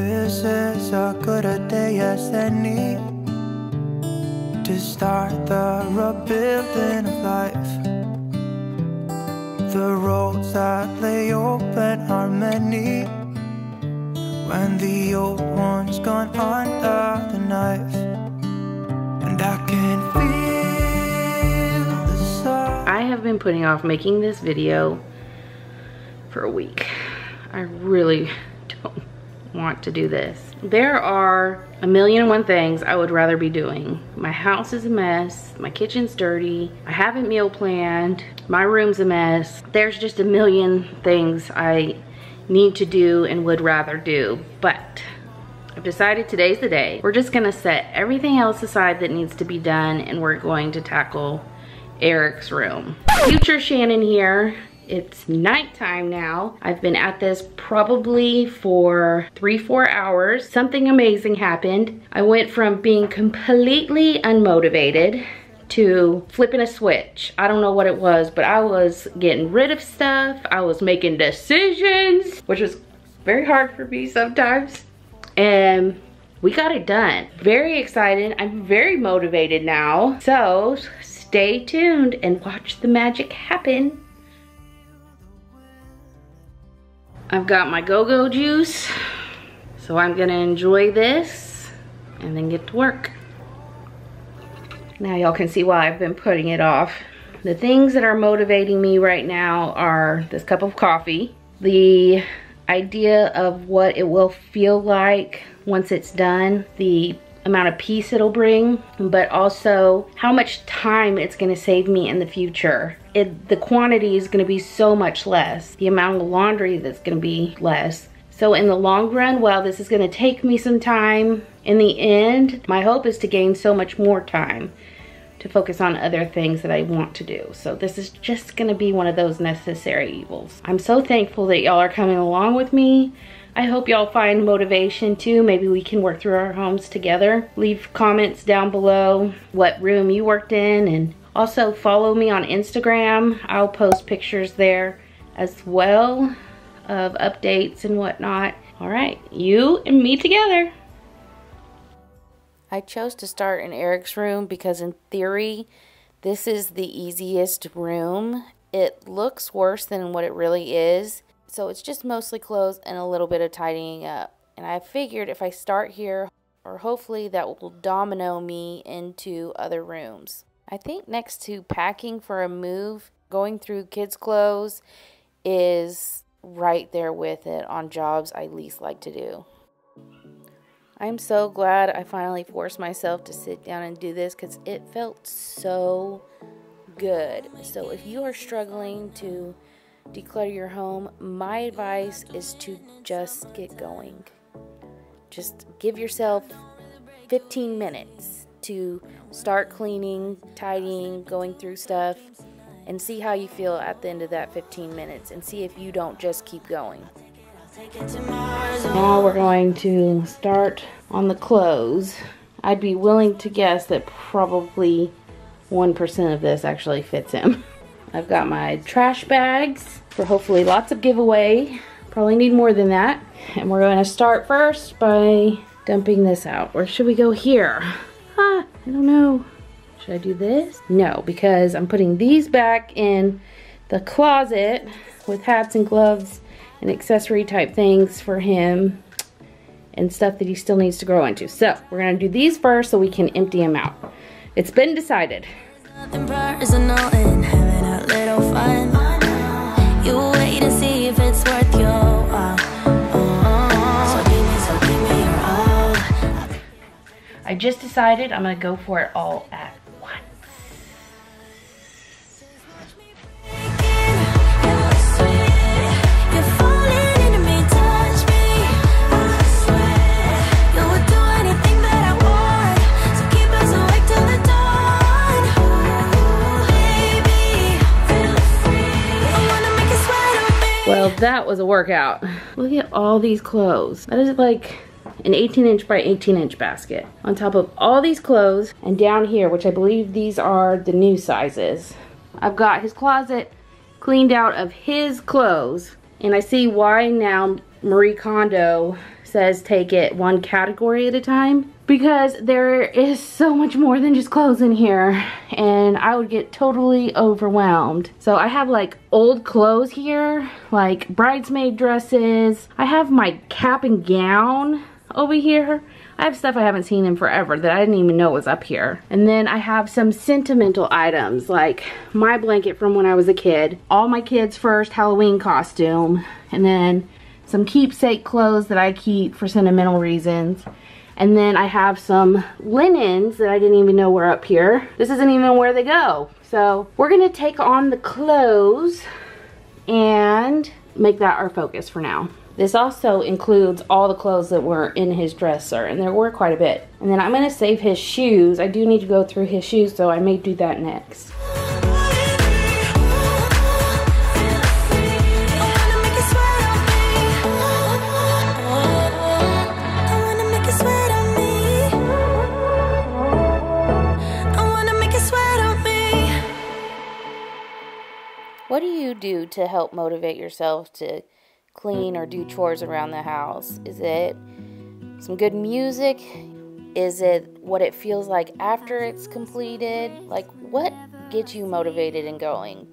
This is a good a day as any to start the rebuilding of life. The roads that lay open are many when the old one's gone under the knife. And I can feel the sun. I have been putting off making this video for a week. I really want to do this. There are a million and one things I would rather be doing. My house is a mess, my kitchen's dirty, I haven't meal planned, my room's a mess. There's just a million things I need to do and would rather do, but I've decided today's the day. We're just gonna set everything else aside that needs to be done and we're going to tackle Eric's room. Future Shannon here it's nighttime now. I've been at this probably for three, four hours. Something amazing happened. I went from being completely unmotivated to flipping a switch. I don't know what it was, but I was getting rid of stuff. I was making decisions, which was very hard for me sometimes. And we got it done. Very excited. I'm very motivated now. So stay tuned and watch the magic happen. I've got my go-go juice. So I'm gonna enjoy this and then get to work. Now y'all can see why I've been putting it off. The things that are motivating me right now are this cup of coffee, the idea of what it will feel like once it's done, the amount of peace it'll bring, but also how much time it's gonna save me in the future. It, the quantity is gonna be so much less. The amount of laundry that's gonna be less. So in the long run, while this is gonna take me some time, in the end, my hope is to gain so much more time to focus on other things that I want to do. So this is just gonna be one of those necessary evils. I'm so thankful that y'all are coming along with me. I hope y'all find motivation too. Maybe we can work through our homes together. Leave comments down below what room you worked in and also follow me on Instagram. I'll post pictures there as well of updates and whatnot. All right, you and me together. I chose to start in Eric's room because in theory, this is the easiest room. It looks worse than what it really is. So it's just mostly clothes and a little bit of tidying up. And I figured if I start here, or hopefully that will domino me into other rooms. I think next to packing for a move, going through kids' clothes is right there with it on jobs I least like to do. I'm so glad I finally forced myself to sit down and do this because it felt so good. So if you are struggling to declutter your home, my advice is to just get going. Just give yourself 15 minutes to start cleaning, tidying, going through stuff, and see how you feel at the end of that 15 minutes and see if you don't just keep going. Now we're going to start on the clothes. I'd be willing to guess that probably 1% of this actually fits him. I've got my trash bags for hopefully lots of giveaway. Probably need more than that. And we're going to start first by dumping this out. Where should we go here? I don't know. Should I do this? No, because I'm putting these back in the closet with hats and gloves and accessory type things for him and stuff that he still needs to grow into. So we're gonna do these first so we can empty them out. It's been decided. I just decided I'm gonna go for it all at once. Well, that was a workout. Look at all these clothes. That is like an 18 inch by 18 inch basket. On top of all these clothes and down here, which I believe these are the new sizes. I've got his closet cleaned out of his clothes. And I see why now Marie Kondo says take it one category at a time because there is so much more than just clothes in here and I would get totally overwhelmed. So I have like old clothes here, like bridesmaid dresses. I have my cap and gown over here. I have stuff I haven't seen in forever that I didn't even know was up here. And then I have some sentimental items like my blanket from when I was a kid, all my kids' first Halloween costume, and then some keepsake clothes that I keep for sentimental reasons. And then I have some linens that I didn't even know were up here. This isn't even where they go. So we're gonna take on the clothes and make that our focus for now. This also includes all the clothes that were in his dresser, and there were quite a bit. And then I'm gonna save his shoes. I do need to go through his shoes, so I may do that next. What do you do to help motivate yourself to clean or do chores around the house? Is it some good music? Is it what it feels like after it's completed? Like, what gets you motivated and going?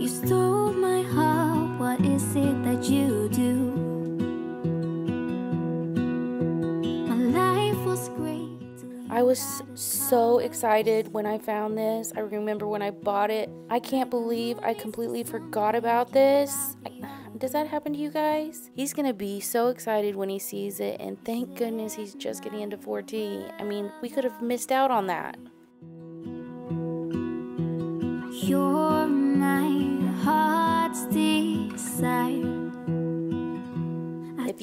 You stole my heart, what is it that you do? My life was great. I was so excited when I found this. I remember when I bought it. I can't believe I completely forgot about this. Does that happen to you guys? He's gonna be so excited when he sees it, and thank goodness he's just getting into 4T. I mean, we could have missed out on that. You're my heart's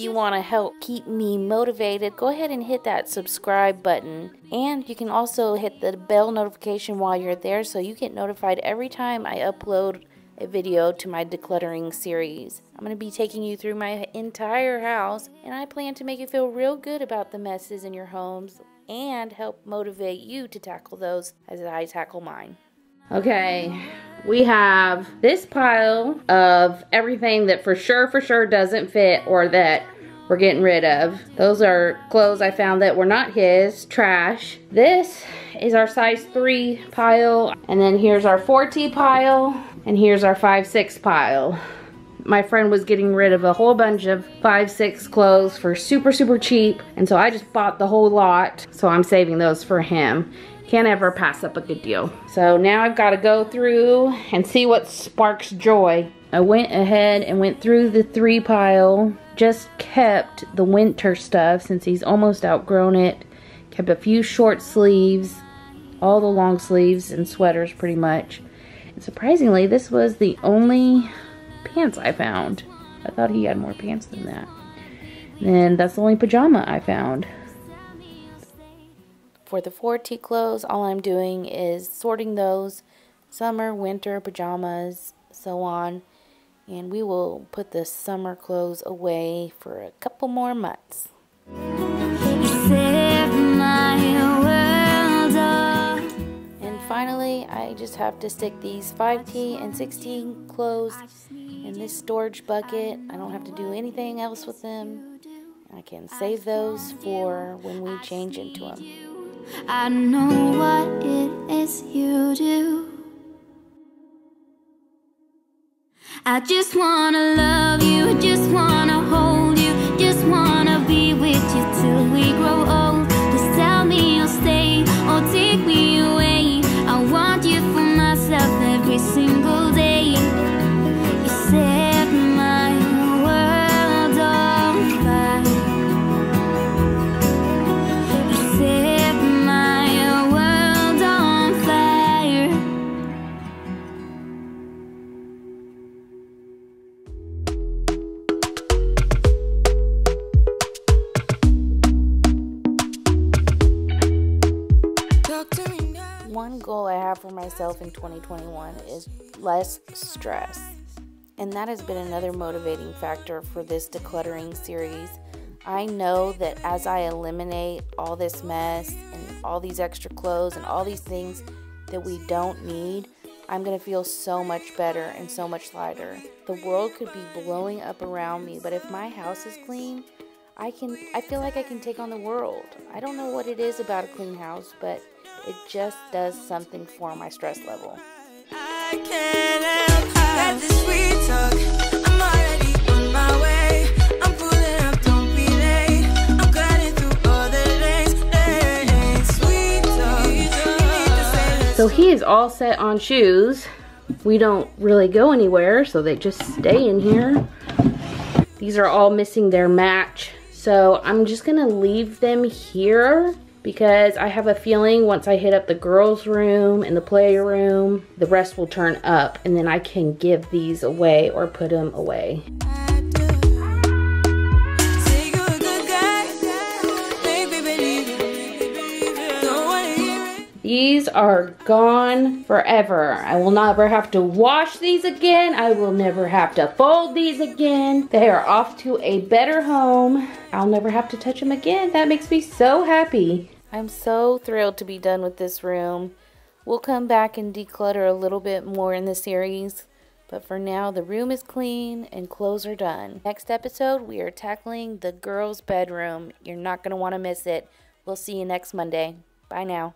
you want to help keep me motivated, go ahead and hit that subscribe button. And you can also hit the bell notification while you're there so you get notified every time I upload a video to my decluttering series. I'm going to be taking you through my entire house, and I plan to make you feel real good about the messes in your homes and help motivate you to tackle those as I tackle mine. Okay, we have this pile of everything that for sure, for sure doesn't fit or that we're getting rid of. Those are clothes I found that were not his, trash. This is our size 3 pile, and then here's our 4T pile, and here's our 5-6 pile. My friend was getting rid of a whole bunch of 5-6 clothes for super, super cheap, and so I just bought the whole lot, so I'm saving those for him. Can't ever pass up a good deal. So now I've got to go through and see what sparks joy. I went ahead and went through the three pile. Just kept the winter stuff since he's almost outgrown it. Kept a few short sleeves. All the long sleeves and sweaters pretty much. And surprisingly, this was the only pants I found. I thought he had more pants than that. And that's the only pajama I found. For the 4T clothes, all I'm doing is sorting those summer, winter, pajamas, so on. And we will put the summer clothes away for a couple more months. Oh. And finally, I just have to stick these 5T and 16 clothes in this storage bucket. I don't have to do anything else with them. I can save those for when we change into them. I know what it is you do. I just wanna love you, I just wanna hold One goal I have for myself in 2021 is less stress. And that has been another motivating factor for this decluttering series. I know that as I eliminate all this mess and all these extra clothes and all these things that we don't need, I'm going to feel so much better and so much lighter. The world could be blowing up around me, but if my house is clean, I can I feel like I can take on the world. I don't know what it is about a clean house, but it just does something for my stress level. So he is all set on shoes. We don't really go anywhere, so they just stay in here. These are all missing their match. So I'm just gonna leave them here because I have a feeling once I hit up the girls' room and the playroom, the rest will turn up and then I can give these away or put them away. These are gone forever. I will never have to wash these again. I will never have to fold these again. They are off to a better home. I'll never have to touch them again. That makes me so happy. I'm so thrilled to be done with this room. We'll come back and declutter a little bit more in the series. But for now, the room is clean and clothes are done. Next episode, we are tackling the girls' bedroom. You're not going to want to miss it. We'll see you next Monday. Bye now.